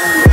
Yeah.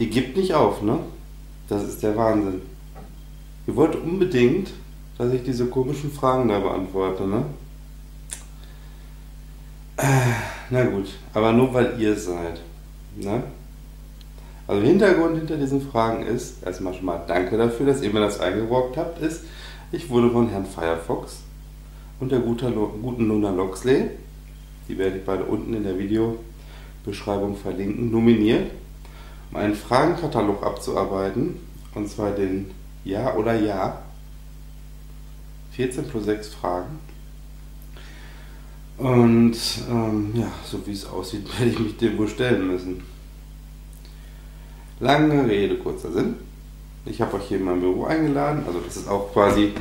Ihr gebt nicht auf, ne? Das ist der Wahnsinn. Ihr wollt unbedingt, dass ich diese komischen Fragen da beantworte, ne? Äh, na gut, aber nur weil ihr seid. Ne? Also Hintergrund hinter diesen Fragen ist, erstmal schon mal danke dafür, dass ihr mir das eingebrockt habt, ist, ich wurde von Herrn Firefox und der guten Luna Loxley, die werde ich beide unten in der Videobeschreibung verlinken, nominiert um einen Fragenkatalog abzuarbeiten, und zwar den Ja oder Ja. 14 plus 6 Fragen. Und ähm, ja, so wie es aussieht, werde ich mich dem wohl stellen müssen. Lange Rede, kurzer Sinn. Ich habe euch hier in mein Büro eingeladen. Also das ist auch quasi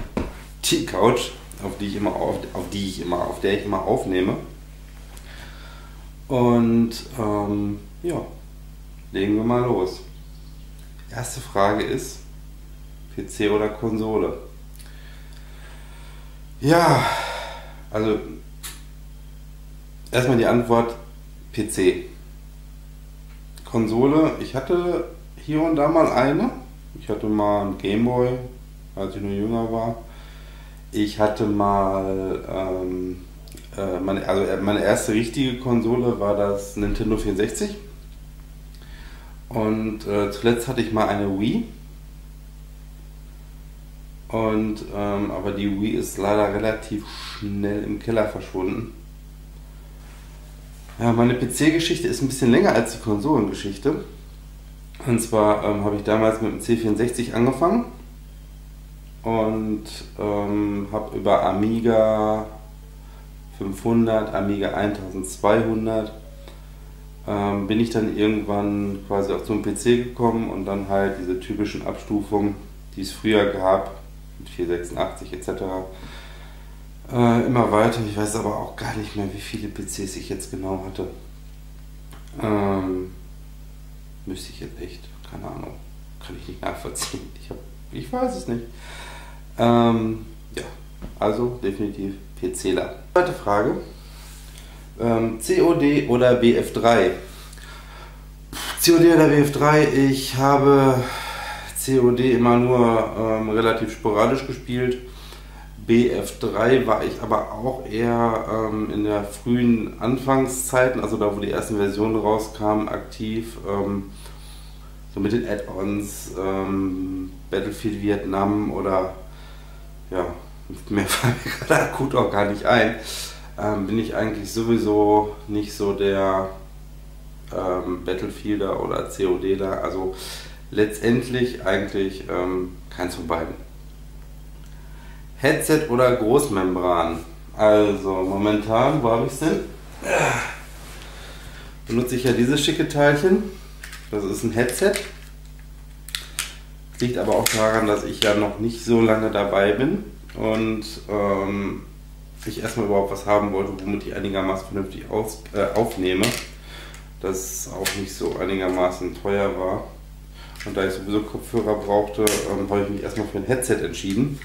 die Couch, auf die ich immer auf, auf die ich immer, auf der ich immer aufnehme. Und ähm, ja, Legen wir mal los. Erste Frage ist, PC oder Konsole? Ja, also erstmal die Antwort PC. Konsole, ich hatte hier und da mal eine. Ich hatte mal einen Gameboy, als ich nur jünger war. Ich hatte mal, ähm, äh, meine, also meine erste richtige Konsole war das Nintendo 64 und äh, zuletzt hatte ich mal eine Wii. Und ähm, aber die Wii ist leider relativ schnell im Keller verschwunden. Ja, meine PC-Geschichte ist ein bisschen länger als die Konsolengeschichte. Und zwar ähm, habe ich damals mit dem C64 angefangen und ähm, habe über Amiga 500, Amiga 1200 ähm, bin ich dann irgendwann quasi auch zum PC gekommen und dann halt diese typischen Abstufungen, die es früher gab, mit 486 etc. Äh, immer weiter. Ich weiß aber auch gar nicht mehr, wie viele PCs ich jetzt genau hatte. Ähm, müsste ich jetzt echt, keine Ahnung, kann ich nicht nachvollziehen. Ich, hab, ich weiß es nicht. Ähm, ja, also definitiv PCler. Zweite Frage. Ähm, COD oder BF3? COD oder BF3, ich habe COD immer nur ähm, relativ sporadisch gespielt. BF3 war ich aber auch eher ähm, in der frühen Anfangszeiten, also da wo die ersten Versionen rauskamen, aktiv. Ähm, so mit den Add-ons, ähm, Battlefield Vietnam oder ja, mehr fällt mir gerade akut auch gar nicht ein ähm, bin ich eigentlich sowieso nicht so der ähm, Battlefielder oder CODler. Also letztendlich eigentlich ähm, keins von beiden. Headset oder Großmembran? Also momentan, wo habe ich es denn? Benutze ich ja dieses schicke Teilchen. Das ist ein Headset. Liegt aber auch daran, dass ich ja noch nicht so lange dabei bin und ähm, ich erstmal überhaupt was haben wollte, womit ich einigermaßen vernünftig aus, äh, aufnehme. Das auch nicht so einigermaßen teuer war. Und da ich sowieso Kopfhörer brauchte, ähm, habe ich mich erstmal für ein Headset entschieden.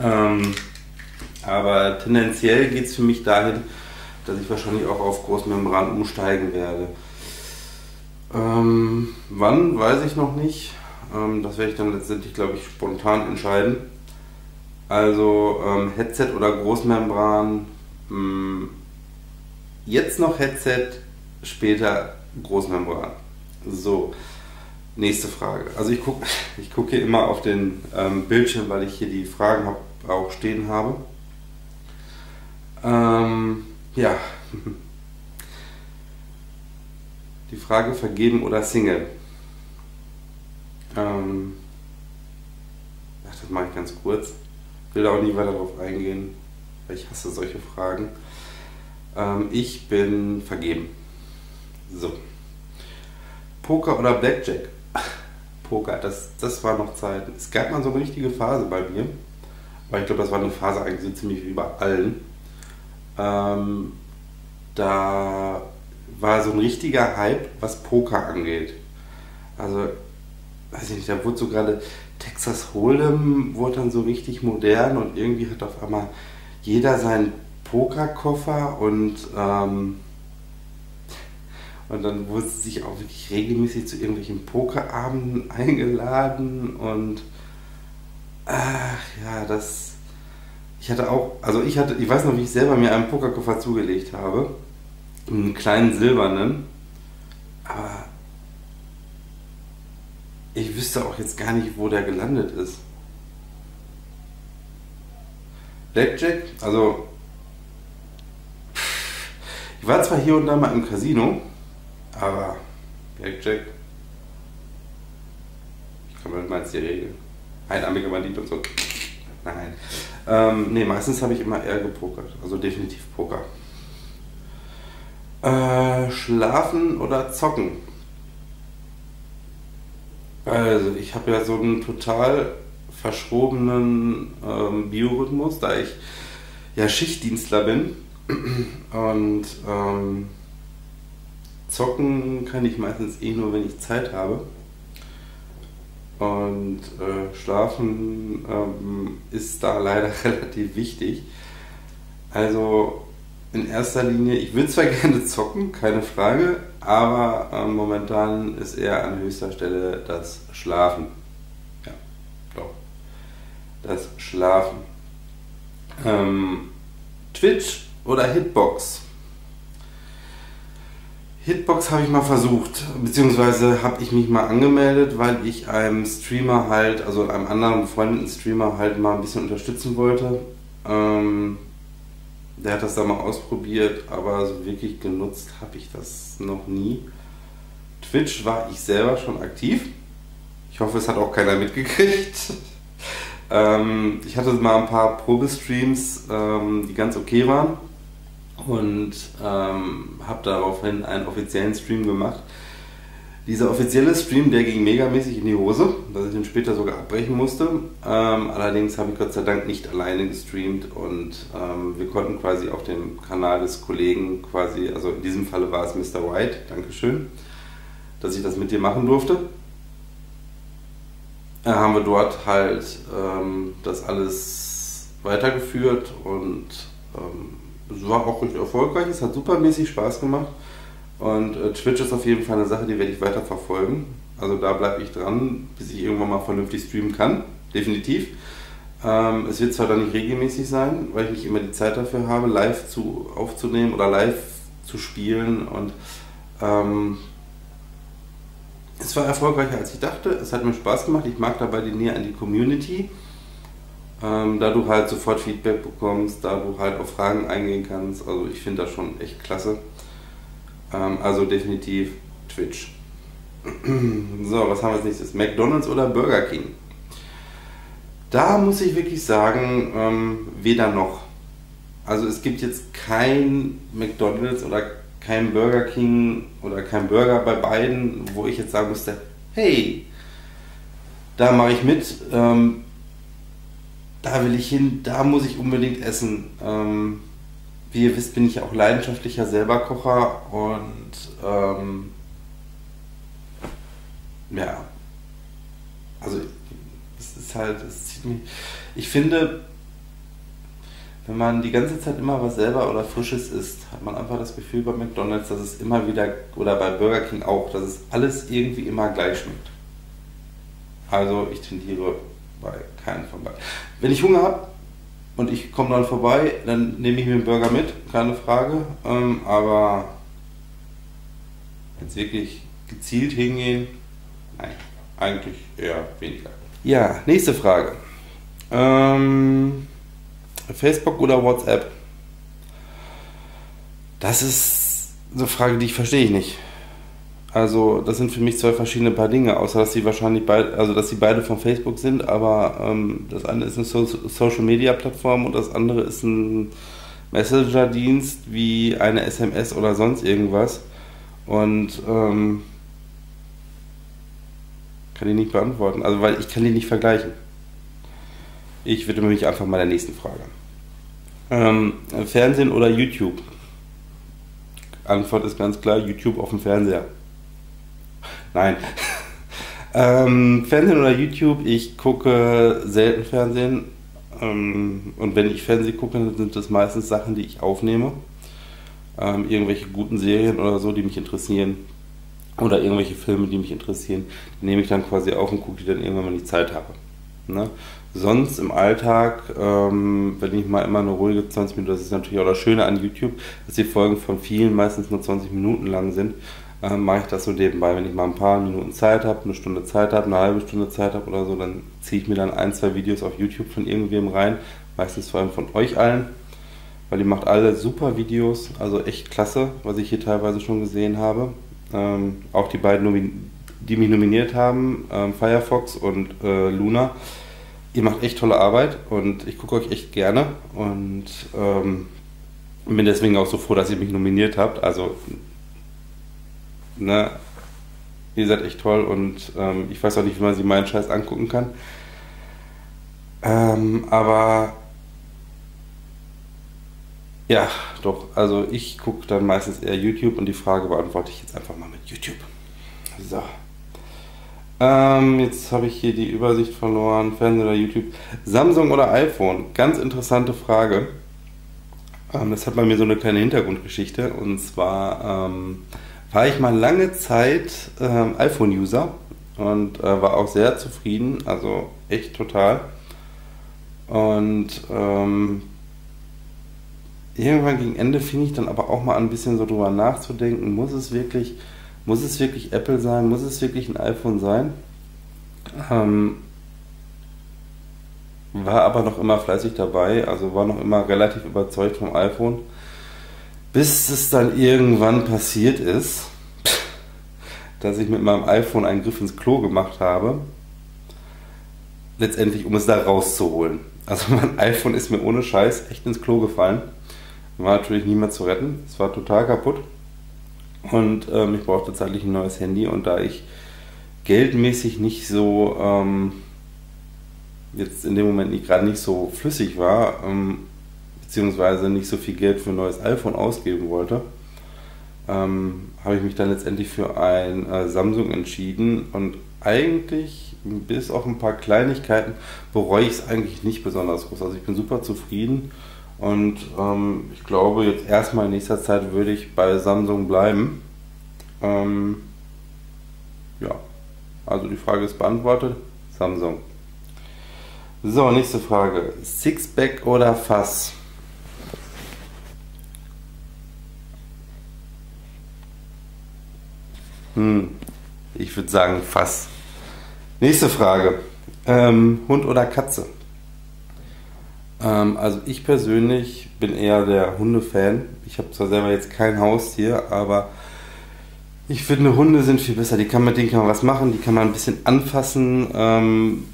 Ähm, aber tendenziell geht es für mich dahin, dass ich wahrscheinlich auch auf Großmembran umsteigen werde. Ähm, wann, weiß ich noch nicht. Ähm, das werde ich dann letztendlich, glaube ich, spontan entscheiden. Also ähm, Headset oder Großmembran. Mh, hm, jetzt noch Headset, später Großmembran. So, nächste Frage. Also ich gucke ich guck hier immer auf den ähm, Bildschirm, weil ich hier die Fragen hab, auch stehen habe. Ähm, ja. Die Frage vergeben oder Single. Ähm, ach, das mache ich ganz kurz. Will auch nie weiter darauf eingehen, weil ich hasse solche Fragen. Ähm, ich bin vergeben. So. Poker oder Blackjack? Poker, das, das war noch Zeit. Es gab mal so eine richtige Phase bei mir. Aber ich glaube, das war eine Phase eigentlich so ziemlich wie bei allen. Ähm, da war so ein richtiger Hype, was Poker angeht. Also, weiß ich nicht, da wurde so gerade Texas Hold'em wurde dann so richtig modern und irgendwie hat auf einmal jeder seinen Pokerkoffer und ähm, und dann wurde sich auch wirklich regelmäßig zu irgendwelchen Pokerabenden eingeladen und ach ja, das ich hatte auch, also ich hatte, ich weiß noch, wie ich selber mir einen Pokerkoffer zugelegt habe, einen kleinen silbernen, aber ich wüsste auch jetzt gar nicht, wo der gelandet ist. Blackjack, also ich war zwar hier und da mal im Casino, aber Blackjack, ich kann mal jetzt die Regel. Einarmiger Bandit und so. Nein. Ähm, ne, meistens habe ich immer eher gepokert. Also definitiv Poker. Äh, schlafen oder zocken? Also, ich habe ja so einen total verschrobenen ähm, Biorhythmus, da ich ja Schichtdienstler bin. Und ähm, zocken kann ich meistens eh nur, wenn ich Zeit habe. Und äh, Schlafen ähm, ist da leider relativ wichtig. Also in erster Linie, ich würde zwar gerne zocken, keine Frage, aber äh, momentan ist eher an höchster Stelle das Schlafen. Ja, doch. Das Schlafen. Ähm, Twitch oder Hitbox? Hitbox habe ich mal versucht, beziehungsweise habe ich mich mal angemeldet, weil ich einem Streamer halt, also einem anderen befreundeten Streamer halt mal ein bisschen unterstützen wollte. Ähm, der hat das da mal ausprobiert, aber so wirklich genutzt habe ich das noch nie. Twitch war ich selber schon aktiv. Ich hoffe, es hat auch keiner mitgekriegt. ähm, ich hatte mal ein paar Probestreams, ähm, die ganz okay waren und ähm, habe daraufhin einen offiziellen Stream gemacht. Dieser offizielle Stream, der ging megamäßig in die Hose, dass ich den später sogar abbrechen musste. Ähm, allerdings habe ich Gott sei Dank nicht alleine gestreamt und ähm, wir konnten quasi auf dem Kanal des Kollegen quasi, also in diesem Falle war es Mr. White, Dankeschön, dass ich das mit dir machen durfte. Äh, haben wir dort halt ähm, das alles weitergeführt und ähm, es war auch recht erfolgreich, es hat supermäßig Spaß gemacht. Und äh, Twitch ist auf jeden Fall eine Sache, die werde ich weiter verfolgen. Also da bleibe ich dran, bis ich irgendwann mal vernünftig streamen kann. Definitiv. Ähm, es wird zwar dann nicht regelmäßig sein, weil ich nicht immer die Zeit dafür habe, live zu, aufzunehmen oder live zu spielen. Und ähm, es war erfolgreicher als ich dachte. Es hat mir Spaß gemacht. Ich mag dabei die Nähe an die Community. Ähm, da du halt sofort Feedback bekommst, da du halt auf Fragen eingehen kannst. Also ich finde das schon echt klasse. Ähm, also definitiv Twitch. so, was haben wir als nächstes? McDonald's oder Burger King? Da muss ich wirklich sagen, ähm, weder noch. Also es gibt jetzt kein McDonald's oder kein Burger King oder kein Burger bei beiden, wo ich jetzt sagen müsste, hey, da mache ich mit. Ähm, da will ich hin, da muss ich unbedingt essen. Ähm, wie ihr wisst, bin ich auch leidenschaftlicher selber Kocher und ähm, ja, also es ist halt, es zieht mich. Ich finde, wenn man die ganze Zeit immer was selber oder Frisches isst, hat man einfach das Gefühl bei McDonalds, dass es immer wieder, oder bei Burger King auch, dass es alles irgendwie immer gleich schmeckt. Also ich tendiere bei keinem von beiden. Wenn ich Hunger habe und ich komme dann vorbei, dann nehme ich mir einen Burger mit, keine Frage. Ähm, aber jetzt wirklich gezielt hingehen, nein, eigentlich eher weniger. Ja, nächste Frage. Ähm, Facebook oder WhatsApp? Das ist eine Frage, die ich verstehe ich nicht. Also das sind für mich zwei verschiedene Paar Dinge, außer dass sie wahrscheinlich beide, also dass sie beide von Facebook sind, aber ähm, das eine ist eine so Social Media Plattform und das andere ist ein Messenger-Dienst wie eine SMS oder sonst irgendwas. Und ähm, kann ich nicht beantworten, also weil ich kann die nicht vergleichen. Ich widme mich einfach mal der nächsten Frage. Ähm, Fernsehen oder YouTube? Antwort ist ganz klar, YouTube auf dem Fernseher. Nein. ähm, Fernsehen oder YouTube? Ich gucke selten Fernsehen. Ähm, und wenn ich Fernsehen gucke, sind das meistens Sachen, die ich aufnehme. Ähm, irgendwelche guten Serien oder so, die mich interessieren. Oder irgendwelche Filme, die mich interessieren. Die nehme ich dann quasi auf und gucke die dann irgendwann, wenn ich Zeit habe. Ne? Sonst im Alltag, ähm, wenn ich mal immer eine ruhige 20 Minuten, das ist natürlich auch das Schöne an YouTube, dass die Folgen von vielen meistens nur 20 Minuten lang sind äh, mache ich das so nebenbei. Wenn ich mal ein paar Minuten Zeit habe, eine Stunde Zeit habe, eine halbe Stunde Zeit habe oder so, dann ziehe ich mir dann ein, zwei Videos auf YouTube von irgendwem rein. Meistens vor allem von euch allen, weil ihr macht alle super Videos, also echt klasse, was ich hier teilweise schon gesehen habe. Ähm, auch die beiden, die mich nominiert haben, ähm, Firefox und äh, Luna. Ihr macht echt tolle Arbeit und ich gucke euch echt gerne und ähm, bin deswegen auch so froh, dass ihr mich nominiert habt. Also ne, ihr seid echt toll und ähm, ich weiß auch nicht, wie man sich meinen Scheiß angucken kann. Ähm, aber ja, doch, also ich gucke dann meistens eher YouTube und die Frage beantworte ich jetzt einfach mal mit YouTube. So. Ähm, jetzt habe ich hier die Übersicht verloren. Fernsehen oder YouTube. Samsung oder iPhone? Ganz interessante Frage. Ähm, das hat bei mir so eine kleine Hintergrundgeschichte. Und zwar ähm, war ich mal lange Zeit ähm, iPhone-User und äh, war auch sehr zufrieden, also echt total. Und ähm, irgendwann gegen Ende fing ich dann aber auch mal an, ein bisschen so drüber nachzudenken, muss es wirklich, muss es wirklich Apple sein, muss es wirklich ein iPhone sein? Ähm, war aber noch immer fleißig dabei, also war noch immer relativ überzeugt vom iPhone bis es dann irgendwann passiert ist, dass ich mit meinem iPhone einen Griff ins Klo gemacht habe. Letztendlich, um es da rauszuholen. Also mein iPhone ist mir ohne Scheiß echt ins Klo gefallen. War natürlich nie mehr zu retten. Es war total kaputt. Und ähm, ich brauchte zeitlich ein neues Handy. Und da ich geldmäßig nicht so, ähm, jetzt in dem Moment gerade nicht so flüssig war, ähm, beziehungsweise nicht so viel Geld für ein neues iPhone ausgeben wollte, ähm, habe ich mich dann letztendlich für ein äh, Samsung entschieden und eigentlich bis auf ein paar Kleinigkeiten bereue ich es eigentlich nicht besonders groß. Also ich bin super zufrieden und ähm, ich glaube jetzt erstmal in nächster Zeit würde ich bei Samsung bleiben. Ähm, ja, also die Frage ist beantwortet. Samsung. So, nächste Frage. Sixpack oder Fass? Hm, ich würde sagen Fass. Nächste Frage. Ähm, Hund oder Katze? Ähm, also ich persönlich bin eher der Hundefan. Ich habe zwar selber jetzt kein Haustier, aber ich finde Hunde sind viel besser. Die kann, mit denen kann man was machen, die kann man ein bisschen anfassen, ähm,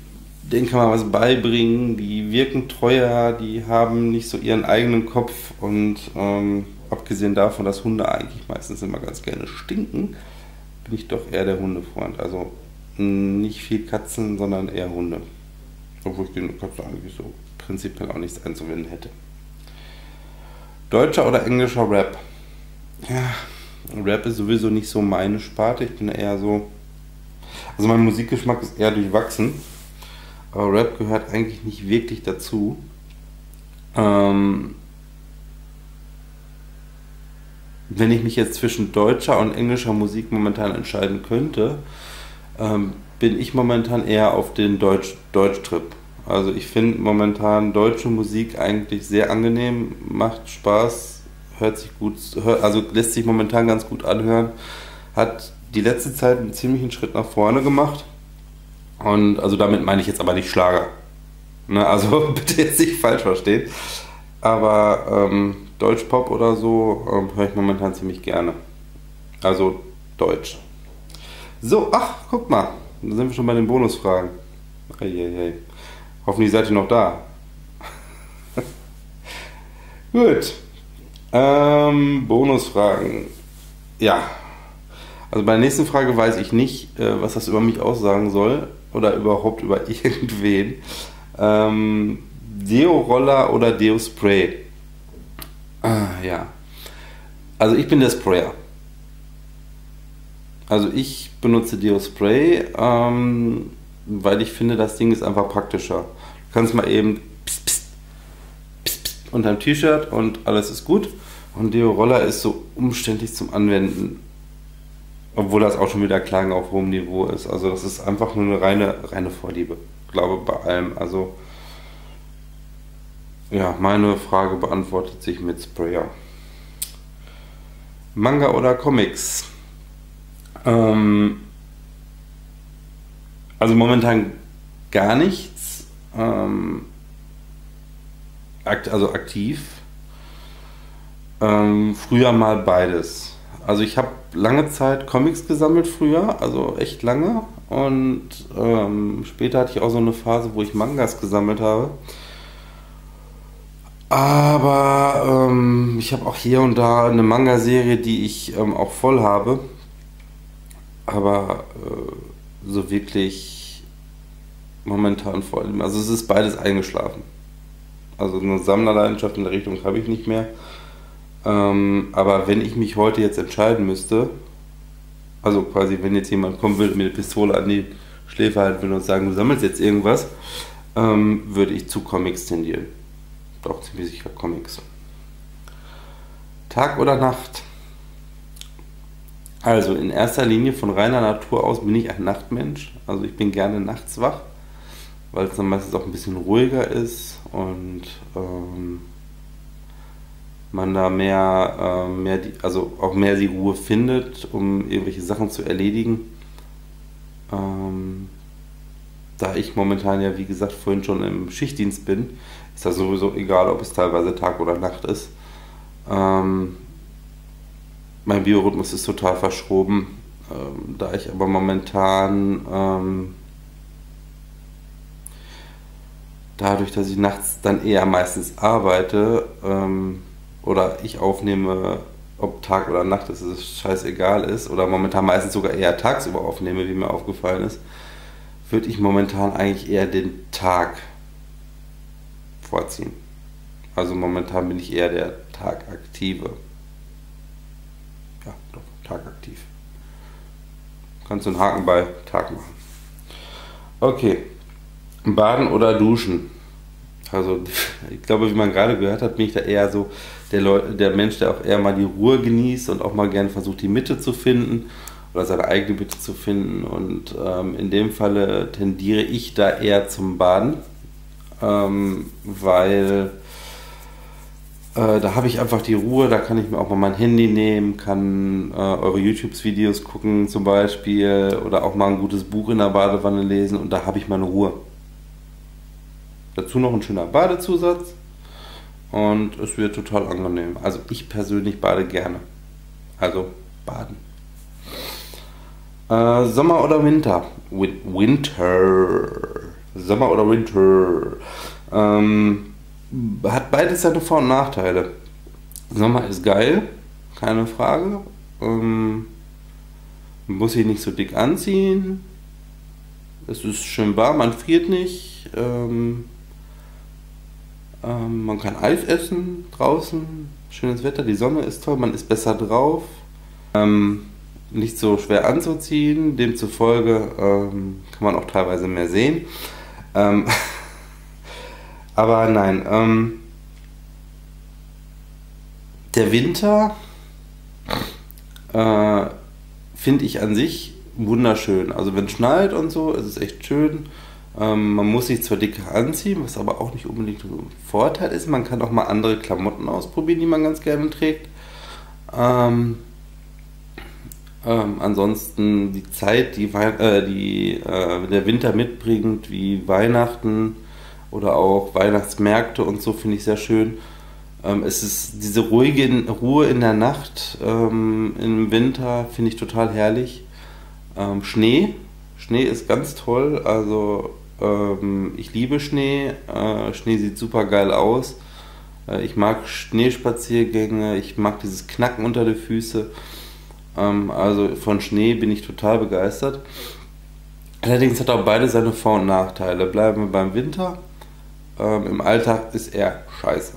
denen kann man was beibringen, die wirken treuer, die haben nicht so ihren eigenen Kopf und ähm, abgesehen davon, dass Hunde eigentlich meistens immer ganz gerne stinken, bin ich doch eher der Hundefreund. Also nicht viel Katzen, sondern eher Hunde. Obwohl ich den Katzen eigentlich so prinzipiell auch nichts einzuwenden hätte. Deutscher oder englischer Rap? Ja, Rap ist sowieso nicht so meine Sparte. Ich bin eher so. Also mein Musikgeschmack ist eher durchwachsen. Aber Rap gehört eigentlich nicht wirklich dazu. Ähm, wenn ich mich jetzt zwischen deutscher und englischer Musik momentan entscheiden könnte, ähm, bin ich momentan eher auf den Deutsch, Deutsch-Trip. Also ich finde momentan deutsche Musik eigentlich sehr angenehm, macht Spaß, hört sich gut, also lässt sich momentan ganz gut anhören, hat die letzte Zeit einen ziemlichen Schritt nach vorne gemacht. Und also damit meine ich jetzt aber nicht Schlager. Ne, also bitte jetzt nicht falsch verstehen. Aber ähm, Deutschpop oder so ähm, höre ich momentan ziemlich gerne. Also Deutsch. So, ach, guck mal. Da sind wir schon bei den Bonusfragen. Eieiei. Hoffentlich seid ihr noch da. Gut. Ähm, Bonusfragen. Ja. Also bei der nächsten Frage weiß ich nicht, äh, was das über mich aussagen soll oder überhaupt über irgendwen. Ähm, Deo-Roller oder Deo-Spray? Ah, ja. Also ich bin der Sprayer. Also ich benutze Deo-Spray, ähm, weil ich finde, das Ding ist einfach praktischer. Du kannst mal eben pss, pss, pss, unter dem T-Shirt und alles ist gut. Und Deo-Roller ist so umständlich zum Anwenden. Obwohl das auch schon wieder Klagen auf hohem Niveau ist. Also das ist einfach nur eine reine, reine Vorliebe. Ich glaube bei allem. Also ja, meine Frage beantwortet sich mit Sprayer. Manga oder Comics? Ähm, also momentan gar nichts. Ähm, akt, also aktiv. Ähm, früher mal beides. Also ich habe lange Zeit Comics gesammelt früher, also echt lange. Und ähm, später hatte ich auch so eine Phase, wo ich Mangas gesammelt habe. Aber ähm, ich habe auch hier und da eine Manga-Serie, die ich ähm, auch voll habe. Aber äh, so wirklich momentan vor allem. Also es ist beides eingeschlafen. Also eine Sammlerleidenschaft in der Richtung habe ich nicht mehr. Ähm, aber wenn ich mich heute jetzt entscheiden müsste, also quasi wenn jetzt jemand kommen würde, mit der Pistole an die Schläfe halten würde und sagen, du sammelst jetzt irgendwas, ähm, würde ich zu Comics tendieren doch ziemlich sicher Comics. Tag oder Nacht? Also in erster Linie von reiner Natur aus bin ich ein Nachtmensch. Also ich bin gerne nachts wach, weil es dann meistens auch ein bisschen ruhiger ist und ähm, man da mehr, äh, mehr die, also auch mehr die Ruhe findet, um irgendwelche Sachen zu erledigen. Ähm, da ich momentan ja, wie gesagt, vorhin schon im Schichtdienst bin, ist das sowieso egal, ob es teilweise Tag oder Nacht ist. Ähm, mein Biorhythmus ist total verschoben, ähm, da ich aber momentan ähm, dadurch, dass ich nachts dann eher meistens arbeite ähm, oder ich aufnehme, ob Tag oder Nacht ist, ist es scheißegal ist, oder momentan meistens sogar eher tagsüber aufnehme, wie mir aufgefallen ist, würde ich momentan eigentlich eher den Tag vorziehen. Also momentan bin ich eher der Tagaktive. Ja, doch, tagaktiv. Kannst du einen Haken bei Tag machen. Okay. Baden oder duschen? Also, ich glaube, wie man gerade gehört hat, bin ich da eher so der, Leu der Mensch, der auch eher mal die Ruhe genießt und auch mal gerne versucht, die Mitte zu finden oder seine eigene Mitte zu finden. Und ähm, in dem Falle tendiere ich da eher zum Baden ähm, weil äh, da habe ich einfach die Ruhe, da kann ich mir auch mal mein Handy nehmen, kann äh, eure YouTube-Videos gucken zum Beispiel oder auch mal ein gutes Buch in der Badewanne lesen und da habe ich meine Ruhe. Dazu noch ein schöner Badezusatz und es wird total angenehm. Also ich persönlich bade gerne. Also baden. Äh, Sommer oder Winter? Win Winter. Sommer oder Winter. Ähm, hat beides seine Vor- und Nachteile. Sommer ist geil, keine Frage. Ähm, muss sich nicht so dick anziehen. Es ist schön warm, man friert nicht. Ähm, Ähm, man kann Eis essen draußen, schönes Wetter, die Sonne ist toll, man ist besser drauf. Ähm, nicht so schwer anzuziehen, demzufolge ähm, kann man auch teilweise mehr sehen. Ähm, aber nein, ähm, der Winter äh, finde ich an sich wunderschön. Also wenn es schneit und so, ist es echt schön. Ähm, man muss sich zwar dicker anziehen, was aber auch nicht unbedingt ein Vorteil ist. Man kann auch mal andere Klamotten ausprobieren, die man ganz gerne trägt. Ähm, ähm, ansonsten die Zeit, die, äh, die äh, der Winter mitbringt, wie Weihnachten oder auch Weihnachtsmärkte und so, finde ich sehr schön. Ähm, es ist diese ruhige Ruhe in der Nacht ähm, im Winter, finde ich total herrlich. Ähm, Schnee, Schnee ist ganz toll. Also ähm, ich liebe Schnee. Äh, Schnee sieht super geil aus. Äh, ich mag Schneespaziergänge. Ich mag dieses Knacken unter den Füßen. Ähm, also von Schnee bin ich total begeistert. Allerdings hat auch beide seine Vor- und Nachteile. Bleiben wir beim Winter. Ähm, Im Alltag ist er scheiße.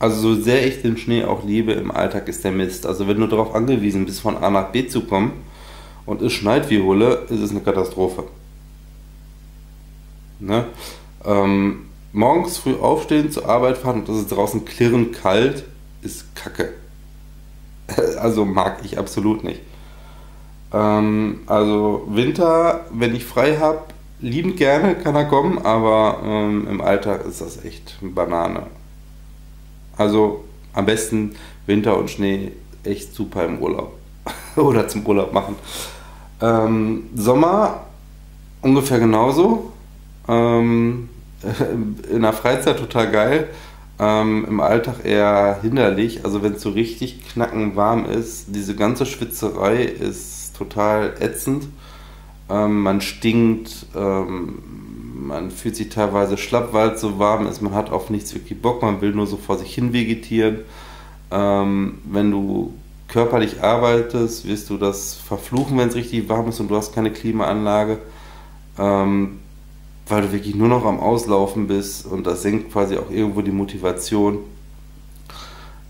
Also so sehr ich den Schnee auch liebe, im Alltag ist der Mist. Also wenn du darauf angewiesen bist, von A nach B zu kommen und es schneit wie Hulle, ist es eine Katastrophe. Ne? Ähm, morgens früh aufstehen, zur Arbeit fahren und es ist draußen klirrend kalt, ist Kacke. also mag ich absolut nicht. Ähm, also Winter, wenn ich frei habe, liebend gerne kann er kommen, aber ähm, im Alltag ist das echt Banane. Also am besten Winter und Schnee echt super im Urlaub oder zum Urlaub machen. Ähm, Sommer ungefähr genauso. Ähm, in der Freizeit total geil. Ähm, Im Alltag eher hinderlich. Also wenn es so richtig knacken warm ist, diese ganze Schwitzerei ist total ätzend. Ähm, man stinkt, ähm, man fühlt sich teilweise schlapp, weil es so warm ist. Man hat auf nichts wirklich Bock, man will nur so vor sich hin vegetieren. Ähm, wenn du körperlich arbeitest, wirst du das verfluchen, wenn es richtig warm ist und du hast keine Klimaanlage, ähm, weil du wirklich nur noch am Auslaufen bist und das senkt quasi auch irgendwo die Motivation.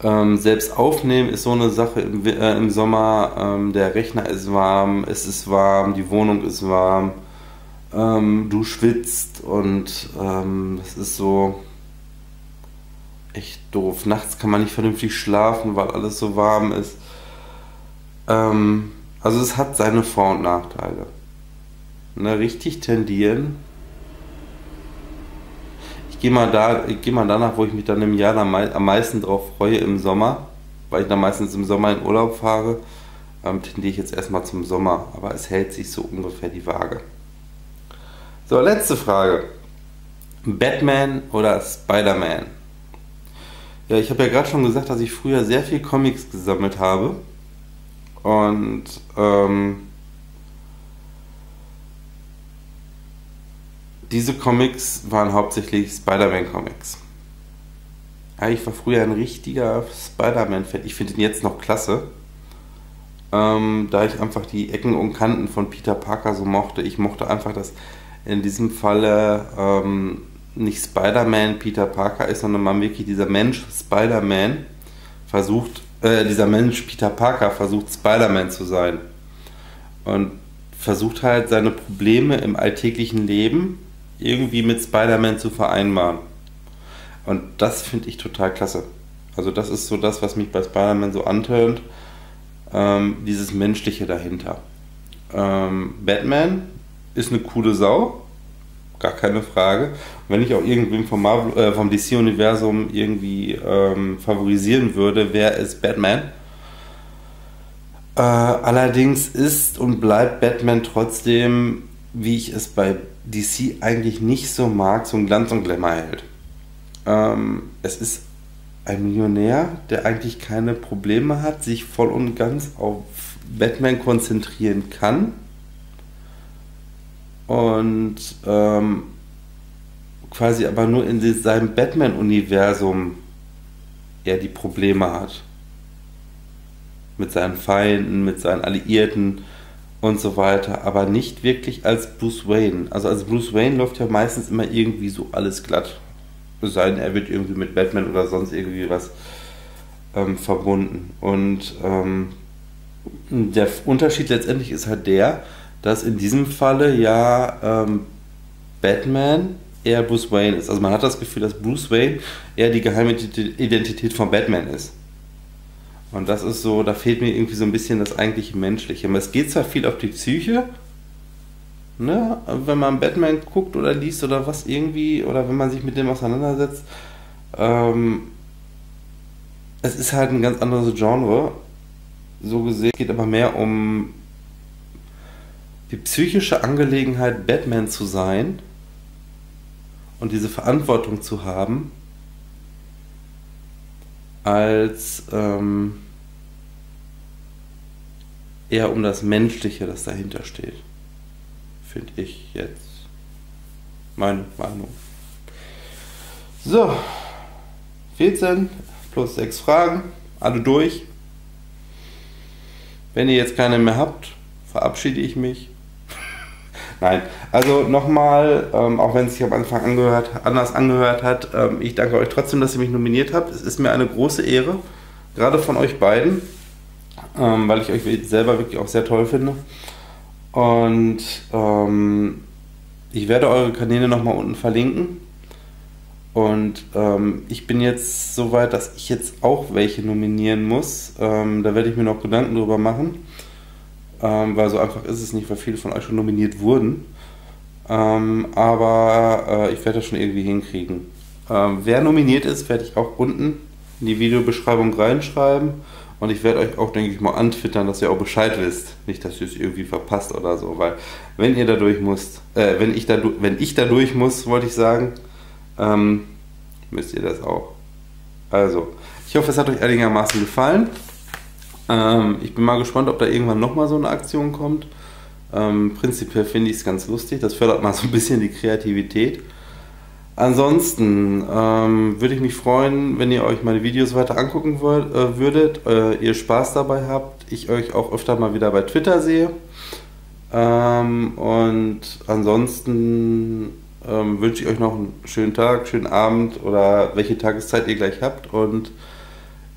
Ähm, selbst aufnehmen ist so eine Sache im, äh, im Sommer. Ähm, der Rechner ist warm, es ist warm, die Wohnung ist warm ähm, du schwitzt und ähm, es ist so echt doof. Nachts kann man nicht vernünftig schlafen, weil alles so warm ist. Ähm, also es hat seine Vor- und Nachteile. Ne, richtig tendieren. Ich gehe mal, da, geh mal danach, wo ich mich dann im Jahr am meisten drauf freue, im Sommer, weil ich dann meistens im Sommer in Urlaub fahre, ähm, tendiere ich jetzt erstmal zum Sommer. Aber es hält sich so ungefähr die Waage. So, letzte Frage. Batman oder Spider-Man? Ja, ich habe ja gerade schon gesagt, dass ich früher sehr viel Comics gesammelt habe. Und ähm, diese Comics waren hauptsächlich Spider-Man-Comics. Ja, ich war früher ein richtiger Spider-Man-Fan. Ich finde ihn jetzt noch klasse. Ähm, da ich einfach die Ecken und Kanten von Peter Parker so mochte. Ich mochte einfach das in diesem Falle ähm, nicht Spider-Man Peter Parker ist, sondern man wirklich dieser Mensch Spider-Man versucht, äh, dieser Mensch Peter Parker versucht Spider-Man zu sein. Und versucht halt seine Probleme im alltäglichen Leben irgendwie mit Spider-Man zu vereinbaren. Und das finde ich total klasse. Also das ist so das, was mich bei Spider-Man so antönt, ähm, dieses Menschliche dahinter. Ähm, Batman ist eine coole Sau, gar keine Frage. Und wenn ich auch irgendwen vom, äh, vom DC-Universum irgendwie ähm, favorisieren würde, wäre es Batman. Äh, allerdings ist und bleibt Batman trotzdem, wie ich es bei DC eigentlich nicht so mag, so ein Glanz und Glamour hält. Ähm, es ist ein Millionär, der eigentlich keine Probleme hat, sich voll und ganz auf Batman konzentrieren kann und ähm, quasi aber nur in seinem Batman-Universum er die Probleme hat. Mit seinen Feinden, mit seinen Alliierten und so weiter, aber nicht wirklich als Bruce Wayne. Also als Bruce Wayne läuft ja meistens immer irgendwie so alles glatt. Es sei denn, er wird irgendwie mit Batman oder sonst irgendwie was ähm, verbunden. Und ähm, der Unterschied letztendlich ist halt der, dass in diesem Falle ja ähm, Batman eher Bruce Wayne ist. Also man hat das Gefühl, dass Bruce Wayne eher die geheime Identität von Batman ist. Und das ist so, da fehlt mir irgendwie so ein bisschen das eigentliche Menschliche. Es geht zwar viel auf die Psyche, ne? wenn man Batman guckt oder liest oder was irgendwie, oder wenn man sich mit dem auseinandersetzt. Ähm, es ist halt ein ganz anderes Genre. So gesehen geht aber mehr um die psychische Angelegenheit, Batman zu sein und diese Verantwortung zu haben, als ähm, eher um das Menschliche, das dahinter steht. Finde ich jetzt meine Meinung. So, 14 plus 6 Fragen, alle durch. Wenn ihr jetzt keine mehr habt, verabschiede ich mich. Nein, also nochmal, ähm, auch wenn es sich am Anfang angehört, anders angehört hat, ähm, ich danke euch trotzdem, dass ihr mich nominiert habt. Es ist mir eine große Ehre, gerade von euch beiden, ähm, weil ich euch selber wirklich auch sehr toll finde. Und ähm, ich werde eure Kanäle nochmal unten verlinken. Und ähm, ich bin jetzt so weit, dass ich jetzt auch welche nominieren muss. Ähm, da werde ich mir noch Gedanken drüber machen ähm, weil so einfach ist es nicht, weil viele von euch schon nominiert wurden. Ähm, aber äh, ich werde das schon irgendwie hinkriegen. Ähm, wer nominiert ist, werde ich auch unten in die Videobeschreibung reinschreiben. Und ich werde euch auch, denke ich mal, antwittern, dass ihr auch Bescheid wisst. Nicht, dass ihr es irgendwie verpasst oder so. Weil wenn ihr da durch müsst, äh, wenn ich da, wenn ich da durch muss, wollte ich sagen, ähm, müsst ihr das auch. Also, ich hoffe, es hat euch einigermaßen gefallen. Ähm, ich bin mal gespannt, ob da irgendwann nochmal so eine Aktion kommt. Ähm, prinzipiell finde ich es ganz lustig. Das fördert mal so ein bisschen die Kreativität. Ansonsten ähm, würde ich mich freuen, wenn ihr euch meine Videos weiter angucken wollt, äh, würdet, äh, ihr Spaß dabei habt, ich euch auch öfter mal wieder bei Twitter sehe. Ähm, und ansonsten ähm, wünsche ich euch noch einen schönen Tag, schönen Abend oder welche Tageszeit ihr gleich habt und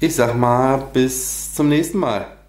ich sag mal, bis zum nächsten Mal.